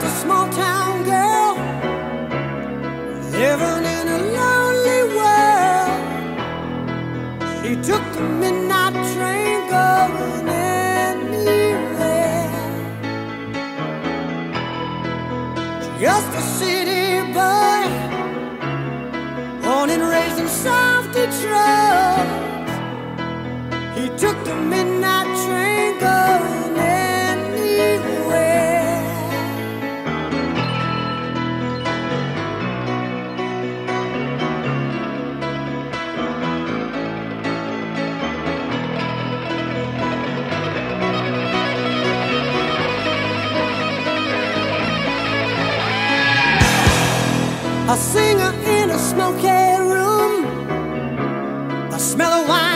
just a small town girl living in a lonely world. She took the midnight train going anywhere. Just a city boy, born and raised in South Detroit. He took the midnight A singer in a smoky room. The smell of wine.